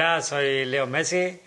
Hola, soy Leo Messi,